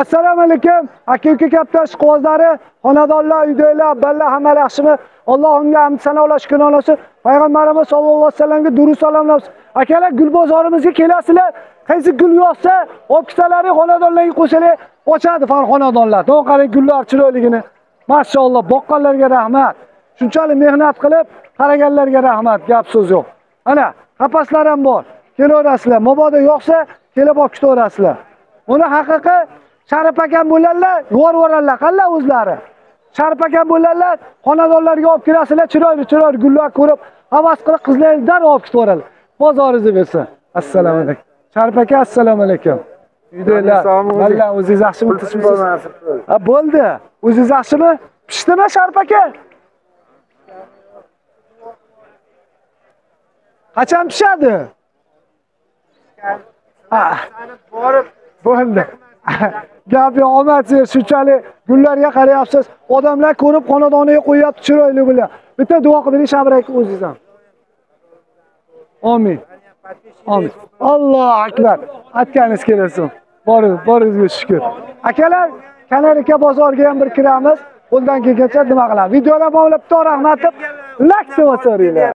assalomu alaykum. Aka uka kaptash ishqibozlari xonadonlar uydagilar ballar hammalar yaxshimi? Allohimga hamd sanolar shukrona olsin. Payg'ambarimiz sallallohu alayhi vasallamga duru salomlar akalar gul bozorimizga kelasizlar. Qaysi gul yoqsa olib kelsalaring xonadonlarga qo'ysanglar ochadi fan xonadonlar. To qarang gullar chiroyligini. Mashaalloh boqqanlarga rahmat. Shunchalik mehnat qilib qaraganlarga rahmat. Gap so'z yo'q. Ana qapaslar ham bor. Kelaverasizlar mabodo yoqsa kelib olib ketaverasizlar. Uni haqiqiy sharif akam bo'lganlar yuborvorarlar qanday o'zlari? Sharif akam bo'lganlar xonadonlarga olib kirasizlar chiroyli chiroyli gullar ko'rib havas qilib qizlarni darrov olib ketaveradi bozoringizni bersin. Assalomu alaykum. Sharif aka assalomu alaykum. Uydagilar valla o'zingiz yaxshimi? Tinchmisiz ha bo'ldi. O'zingiz yaxshimi? Pishdimi sharif aka qachon pishadi? Ha. bo'ldi gap yo'q omad siz shunchalik gullarga qarayapsiz. Odamlar ko'rib xonadoniga qo'yyapti chiroyli bilan bitta duo qilib bering shabrak o'zingiz ham omin. Omin. Allohu akbar. Aytganingiz kelsin boring boringizga shukur akalar kanarika bozoriga ham bir kiramiz. Undan keyingacha nima qilamiz? Videolar bog'lab bitta rahmat deb lak deb bosaveringlar